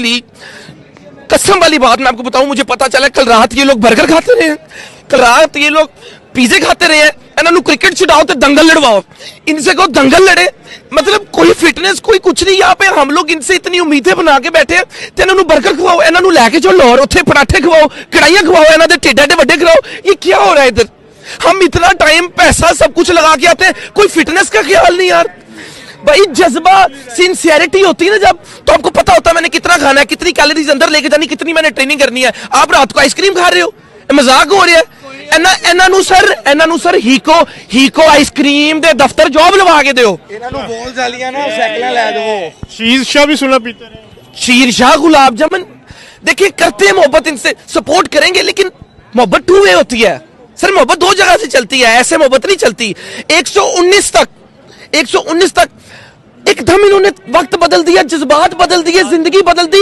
ली कसम वाली बात मैं आपको बताऊँ, मुझे पता चला कल रात ये लोग बर्गर खाते रहे हैं। कल रात ये लोग पिज्जे खाते रहे हैं। इन्होंने क्रिकेट छुड़ाओ तो दंगल लड़वाओ। इनसे कहो दंगल लड़े। मतलब कोई फिटनेस कोई कुछ नहीं, यहाँ पे हम लोग इनसे इतनी उम्मीदें बना के बैठे हैं तो इन्होंने बर्गर खवाओ इन्होंने लैके चलो लाहौर, उत्थे पराठे खवाओ, कढ़ाइयाँ खवाओ इन्होंने टेडा टे वड्डे खवाओ ये क्या हो रहा है इधर? हम इतना टाइम पैसा, सब कुछ लगा के आते हैं। कोई फिटनेस का ख्याल नहीं यार। भाई जज्बा सिंसियरिटी होती है ना जब तो आपको पता होता है मैंने कितना खाना है कितनी कैलोरीज अंदर लेके जानी कितनी मैंने ट्रेनिंग करनी है आप रात को आइसक्रीम खा रहे हो ਇਹ ਮਜ਼ਾਕ ਹੋ ਰਿਹਾ ਹੈ ਇਹਨਾਂ ਇਹਨਾਂ ਨੂੰ ਸਰ ਇਹਨਾਂ ਨੂੰ ਸਰ ਹੀਕੋ ਹੀਕੋ ਆਈਸਕ੍ਰੀਮ ਦੇ ਦਫ਼ਤਰ ਜੌਬ ਲਵਾ ਕੇ ਦਿਓ ਇਹਨਾਂ ਨੂੰ ਬੋਲ ਜਾਲੀਆਂ ਨਾ ਸਾਈਕਲਾਂ ਲੈ ਦੇਵੋ शीशा भी सुना पीते रहे शीर शाह गुलाब जामुन देखिए करते हैं मोहब्बत इनसे सपोर्ट करेंगे लेकिन मोहब्बत टू वे होती है सर मोहब्बत दो जगह से चलती है ऐसे मोहब्बत नहीं चलती 119 तक 119 तक एकदम इन्होंने वक्त बदल दिया जज्बात बदल दिए ज़िंदगी बदल दी।